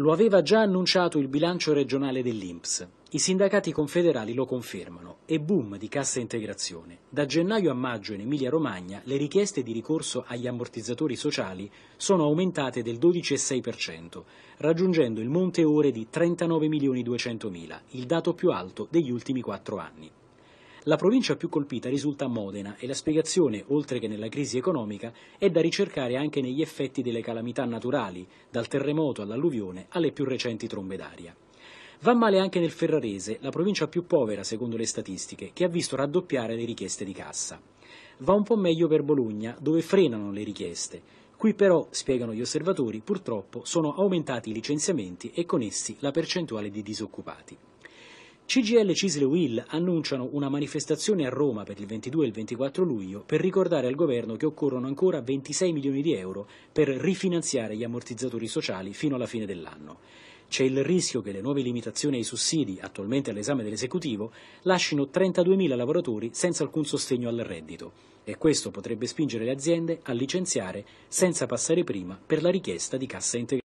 Lo aveva già annunciato il bilancio regionale dell'Inps. I sindacati confederali lo confermano e boom di cassa integrazione. Da gennaio a maggio in Emilia-Romagna le richieste di ricorso agli ammortizzatori sociali sono aumentate del 12,6%, raggiungendo il monte ore di 39 milioni 200 mila, il dato più alto degli ultimi quattro anni. La provincia più colpita risulta Modena e la spiegazione, oltre che nella crisi economica, è da ricercare anche negli effetti delle calamità naturali, dal terremoto all'alluvione alle più recenti trombe d'aria. Va male anche nel Ferrarese, la provincia più povera secondo le statistiche, che ha visto raddoppiare le richieste di cassa. Va un po' meglio per Bologna, dove frenano le richieste. Qui però, spiegano gli osservatori, purtroppo sono aumentati i licenziamenti e con essi la percentuale di disoccupati. CGL Cisle Will annunciano una manifestazione a Roma per il 22 e il 24 luglio per ricordare al governo che occorrono ancora 26 milioni di euro per rifinanziare gli ammortizzatori sociali fino alla fine dell'anno. C'è il rischio che le nuove limitazioni ai sussidi, attualmente all'esame dell'esecutivo, lasciano 32.000 lavoratori senza alcun sostegno al reddito e questo potrebbe spingere le aziende a licenziare senza passare prima per la richiesta di cassa integrazione.